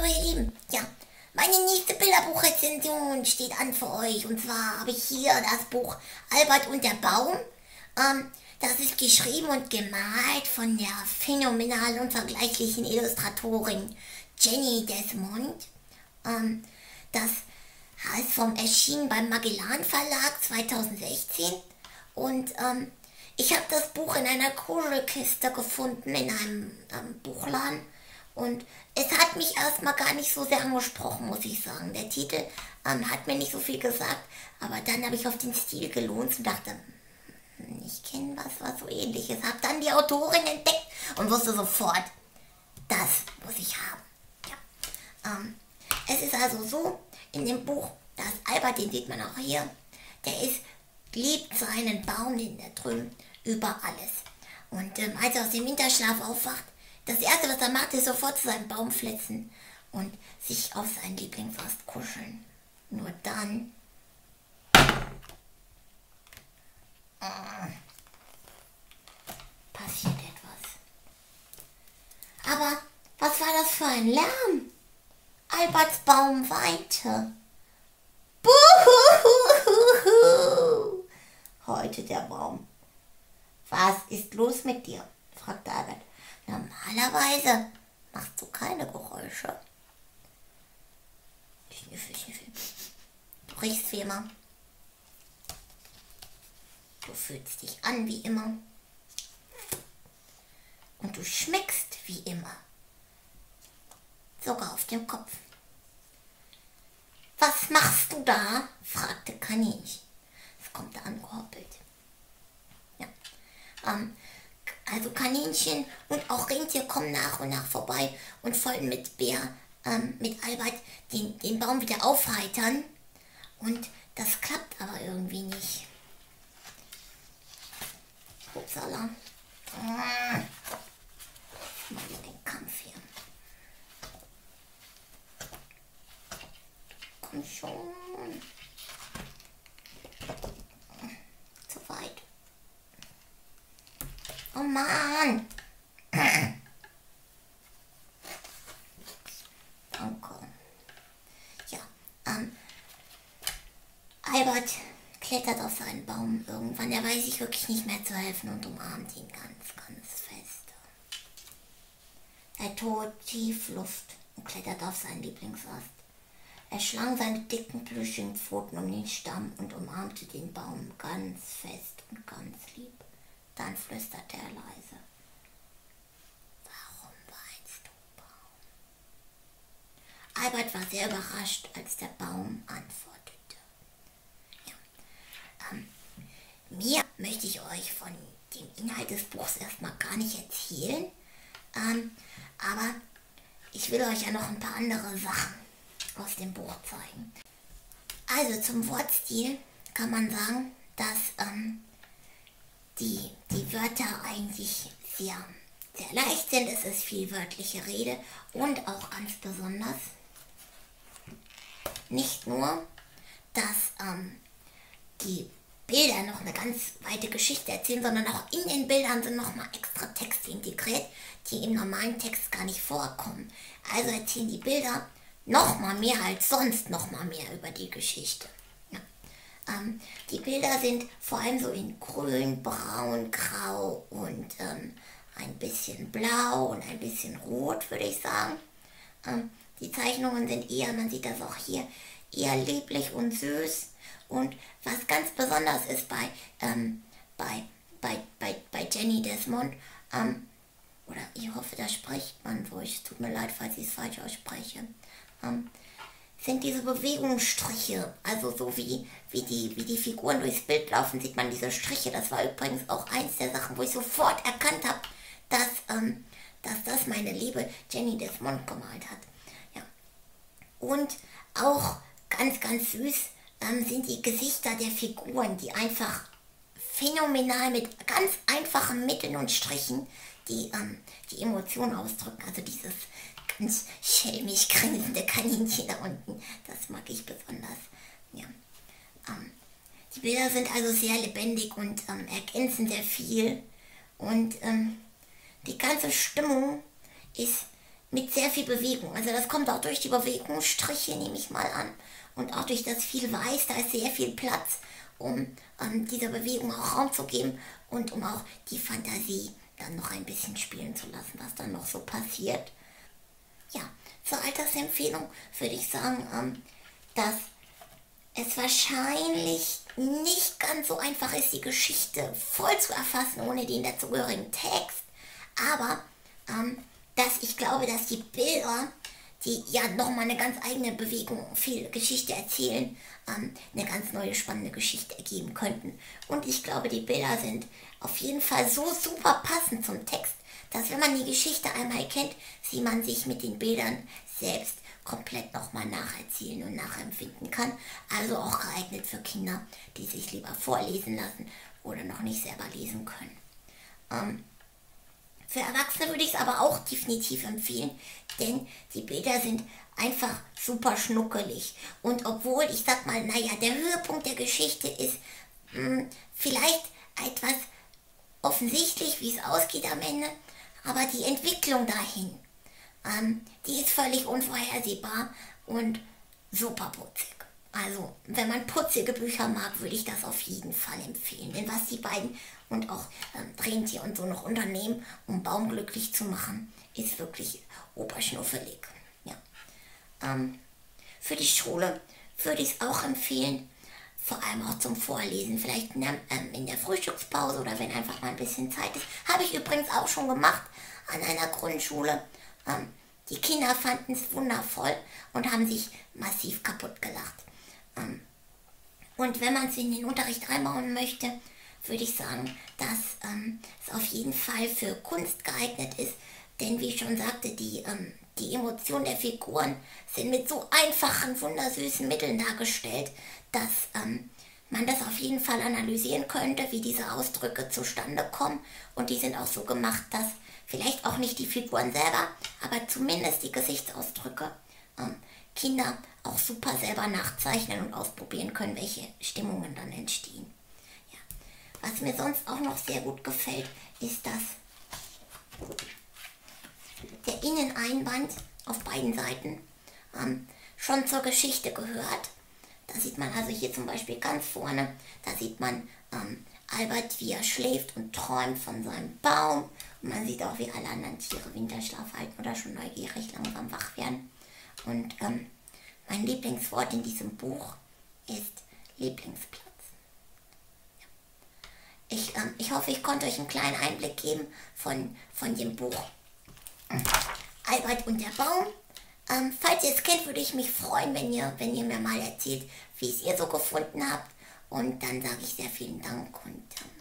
Hallo ihr Lieben, ja, meine nächste Bilderbuchrezension steht an für euch. Und zwar habe ich hier das Buch Albert und der Baum. Ähm, das ist geschrieben und gemalt von der phänomenalen und vergleichlichen Illustratorin Jenny Desmond. Ähm, das heißt vom erschienen beim Magellan Verlag 2016. Und ähm, ich habe das Buch in einer Kuschelkiste gefunden in einem ähm, Buchladen. Und es hat mich erstmal gar nicht so sehr angesprochen, muss ich sagen. Der Titel ähm, hat mir nicht so viel gesagt, aber dann habe ich auf den Stil gelohnt und dachte, hm, ich kenne was, was so ähnliches. Habe dann die Autorin entdeckt und wusste sofort, das muss ich haben. Ja. Ähm, es ist also so, in dem Buch, das Albert, den sieht man auch hier, der ist, liebt seinen Baum, den der drüben, über alles. Und ähm, als er aus dem Winterschlaf aufwacht, das erste, was er macht, ist sofort zu seinem Baum flitzen und sich auf seinen Lieblingsast kuscheln. Nur dann äh, passiert etwas. Aber was war das für ein Lärm? Alberts Baum weinte. Buhuhuhu, heute der Baum. Was ist los mit dir? fragte Albert. Normalerweise machst du keine Geräusche. Schnüffel, schnüffel. Du riechst wie immer. Du fühlst dich an wie immer. Und du schmeckst wie immer. Sogar auf dem Kopf. Was machst du da? fragte Kaninchen. Es kommt angehoppelt. Ja. Ähm, also Kaninchen und auch Rentier kommen nach und nach vorbei und wollen mit Bär, ähm, mit Albert den, den Baum wieder aufheitern. Und das klappt aber irgendwie nicht. Upsala. Mal den Kampf hier. Komm schon. Oh Mann. Danke. Ja, ähm, Albert klettert auf seinen Baum irgendwann. Er weiß sich wirklich nicht mehr zu helfen und umarmt ihn ganz, ganz fest. Er tut tief Luft und klettert auf seinen Lieblingsast. Er schlang seine dicken, plüschigen Pfoten um den Stamm und umarmte den Baum ganz fest und ganz lieb. Dann flüsterte er leise. Warum weinst du, Baum? Albert war sehr überrascht, als der Baum antwortete. Ja. Ähm, mir möchte ich euch von dem Inhalt des Buchs erstmal gar nicht erzählen. Ähm, aber ich will euch ja noch ein paar andere Sachen aus dem Buch zeigen. Also zum Wortstil kann man sagen, dass ähm, die, die Wörter eigentlich sehr, sehr leicht sind. Es ist viel wörtliche Rede und auch ganz besonders nicht nur, dass ähm, die Bilder noch eine ganz weite Geschichte erzählen, sondern auch in den Bildern sind nochmal extra Texte integriert, die im normalen Text gar nicht vorkommen. Also erzählen die Bilder nochmal mehr als sonst nochmal mehr über die Geschichte. Ähm, die Bilder sind vor allem so in grün, braun, grau und ähm, ein bisschen blau und ein bisschen rot, würde ich sagen. Ähm, die Zeichnungen sind eher, man sieht das auch hier, eher lieblich und süß. Und was ganz besonders ist bei, ähm, bei, bei, bei, bei Jenny Desmond, ähm, oder ich hoffe, da spricht man durch, tut mir leid, falls ich es falsch ausspreche, ähm, sind diese Bewegungsstriche, also so wie, wie, die, wie die Figuren durchs Bild laufen, sieht man diese Striche. Das war übrigens auch eins der Sachen, wo ich sofort erkannt habe, dass, ähm, dass das meine liebe Jenny Desmond gemalt hat. Ja. Und auch ganz, ganz süß ähm, sind die Gesichter der Figuren, die einfach phänomenal mit ganz einfachen Mitteln und Strichen die, ähm, die Emotionen ausdrücken. Also dieses ganz schelmisch grinsende Kaninchen da unten. Das mag ich besonders. Ja. Ähm, die Bilder sind also sehr lebendig und ähm, ergänzen sehr viel. Und ähm, die ganze Stimmung ist, mit sehr viel Bewegung. Also das kommt auch durch die Bewegungsstriche, nehme ich mal an. Und auch durch das viel Weiß, da ist sehr viel Platz, um ähm, dieser Bewegung auch Raum zu geben und um auch die Fantasie dann noch ein bisschen spielen zu lassen, was dann noch so passiert. Ja, zur Altersempfehlung würde ich sagen, ähm, dass es wahrscheinlich nicht ganz so einfach ist, die Geschichte voll zu erfassen ohne den dazugehörigen Text. Aber ähm, dass ich glaube, dass die Bilder, die ja nochmal eine ganz eigene Bewegung, viel Geschichte erzählen, ähm, eine ganz neue spannende Geschichte ergeben könnten. Und ich glaube, die Bilder sind auf jeden Fall so super passend zum Text, dass wenn man die Geschichte einmal kennt, sie man sich mit den Bildern selbst komplett nochmal nacherzählen und nachempfinden kann. Also auch geeignet für Kinder, die sich lieber vorlesen lassen oder noch nicht selber lesen können. Ähm, für Erwachsene würde ich es aber auch definitiv empfehlen, denn die Bilder sind einfach super schnuckelig. Und obwohl, ich sag mal, naja, der Höhepunkt der Geschichte ist mh, hm, vielleicht etwas offensichtlich, wie es ausgeht am Ende, aber die Entwicklung dahin, ähm, die ist völlig unvorhersehbar und super putzig. Also, wenn man putzige Bücher mag, würde ich das auf jeden Fall empfehlen. Denn was die beiden und auch ähm, Rentier und so noch unternehmen, um Baum glücklich zu machen, ist wirklich oberschnuffelig. Ja. Ähm, für die Schule würde ich es auch empfehlen, vor allem auch zum Vorlesen, vielleicht in der, ähm, in der Frühstückspause oder wenn einfach mal ein bisschen Zeit ist. Habe ich übrigens auch schon gemacht an einer Grundschule. Ähm, die Kinder fanden es wundervoll und haben sich massiv kaputt gelacht. Ähm, und wenn man es in den Unterricht reinbauen möchte, würde ich sagen, dass ähm, es auf jeden Fall für Kunst geeignet ist. Denn wie ich schon sagte, die, ähm, die Emotionen der Figuren sind mit so einfachen, wundersüßen Mitteln dargestellt, dass ähm, man das auf jeden Fall analysieren könnte, wie diese Ausdrücke zustande kommen. Und die sind auch so gemacht, dass vielleicht auch nicht die Figuren selber, aber zumindest die Gesichtsausdrücke ähm, Kinder auch super selber nachzeichnen und ausprobieren können, welche Stimmungen dann entstehen. Was mir sonst auch noch sehr gut gefällt, ist, dass der Inneneinband auf beiden Seiten ähm, schon zur Geschichte gehört. Da sieht man also hier zum Beispiel ganz vorne, da sieht man ähm, Albert, wie er schläft und träumt von seinem Baum. Und man sieht auch, wie alle anderen Tiere Winterschlaf halten oder schon neugierig langsam wach werden. Und ähm, mein Lieblingswort in diesem Buch ist Lieblingsplatz. Ich, ähm, ich hoffe, ich konnte euch einen kleinen Einblick geben von, von dem Buch Albert und der Baum. Ähm, falls ihr es kennt, würde ich mich freuen, wenn ihr, wenn ihr mir mal erzählt, wie es ihr so gefunden habt. Und dann sage ich sehr vielen Dank und ähm,